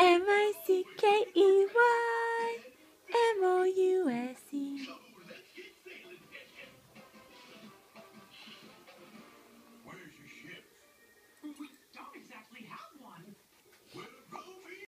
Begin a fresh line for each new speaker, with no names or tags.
M I C K E Y.